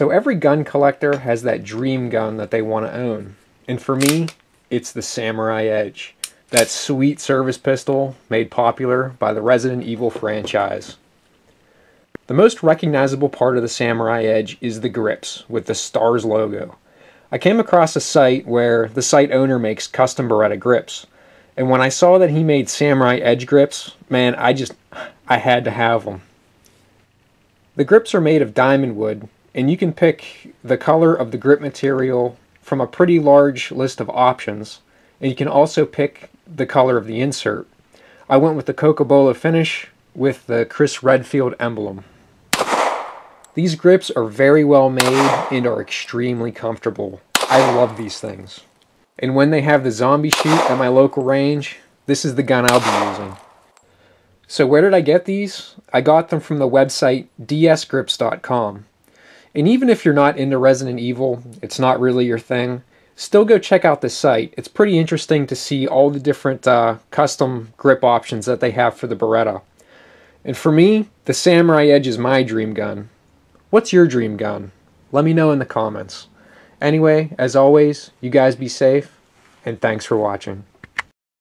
So every gun collector has that dream gun that they want to own. And for me, it's the Samurai Edge. That sweet service pistol made popular by the Resident Evil franchise. The most recognizable part of the Samurai Edge is the grips with the STARS logo. I came across a site where the site owner makes custom Beretta grips. And when I saw that he made Samurai Edge grips, man, I just, I had to have them. The grips are made of diamond wood, and you can pick the color of the grip material from a pretty large list of options, and you can also pick the color of the insert. I went with the Cocobolo finish with the Chris Redfield emblem. These grips are very well made and are extremely comfortable. I love these things. And when they have the zombie shoot at my local range, this is the gun I'll be using. So where did I get these? I got them from the website dsgrips.com. And even if you're not into Resident Evil, it's not really your thing, still go check out this site. It's pretty interesting to see all the different uh, custom grip options that they have for the Beretta. And for me, the Samurai Edge is my dream gun. What's your dream gun? Let me know in the comments. Anyway, as always, you guys be safe, and thanks for watching.